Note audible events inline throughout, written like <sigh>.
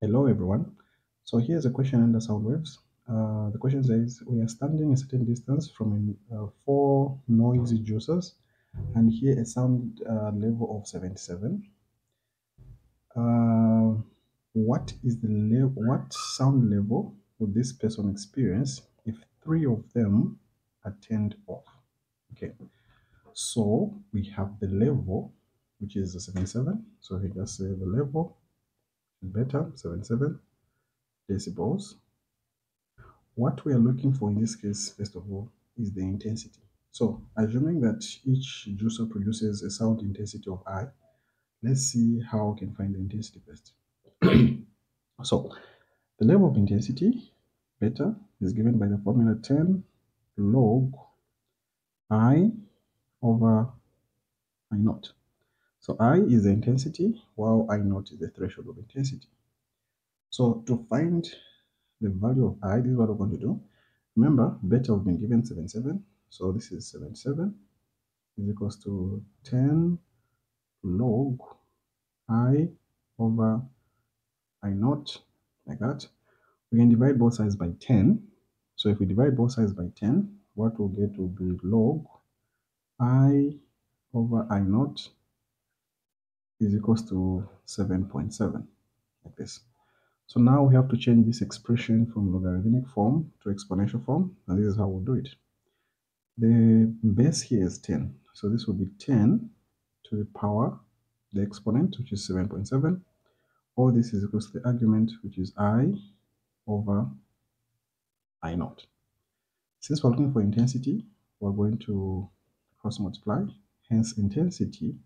Hello everyone. So here's a question under sound waves. Uh, the question says we are standing a certain distance from uh, four noisy juicers and hear a sound uh, level of 77. Uh, what is the level? What sound level would this person experience if three of them are turned off? Okay, so we have the level, which is 77. So we just say the level beta 77 decibels. What we are looking for in this case, first of all, is the intensity. So assuming that each juicer produces a sound intensity of I, let's see how we can find the intensity first. <clears throat> so the level of intensity, beta, is given by the formula 10 log I over I naught. So I is the intensity, while I naught is the threshold of intensity. So to find the value of i, this is what we're going to do. Remember, beta have been given 77, so this is 77 is equals to 10 log i over i naught, like that. We can divide both sides by 10. So if we divide both sides by 10, what we'll get will be log i over i naught is equals to 7.7, like this. So now we have to change this expression from logarithmic form to exponential form, and this is how we'll do it. The base here is 10, so this will be 10 to the power, the exponent, which is 7.7. All this is equal to the argument, which is i over i naught. Since we're looking for intensity, we're going to cross multiply. Hence, intensity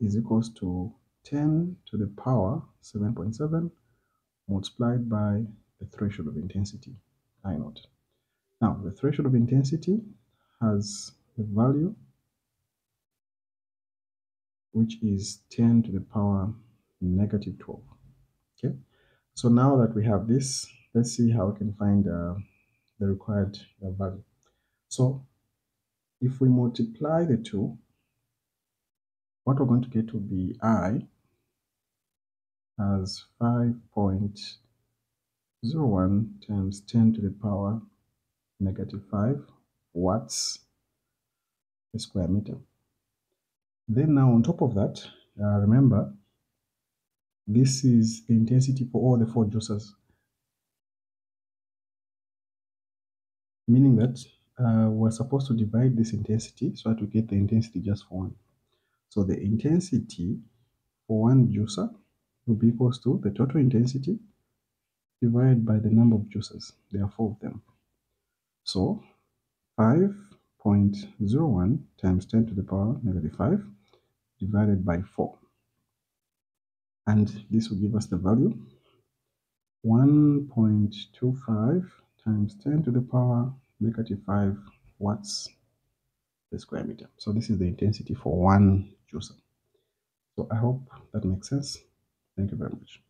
is equals to 10 to the power 7.7 multiplied by the threshold of intensity, I naught. Now, the threshold of intensity has a value which is 10 to the power negative 12. Okay, so now that we have this, let's see how we can find uh, the required uh, value. So, if we multiply the two, what we're going to get will be I as 5.01 times 10 to the power negative 5 watts per square meter. Then now on top of that, uh, remember, this is the intensity for all the four juicers. Meaning that uh, we're supposed to divide this intensity so that we get the intensity just for one. So the intensity for one juicer will be equals to the total intensity divided by the number of juicers. There are four of them. So 5.01 times 10 to the power negative 5 divided by 4. And this will give us the value 1.25 times 10 to the power negative 5 watts per square meter. So this is the intensity for one juicer. So I hope that makes sense. Thank you very much.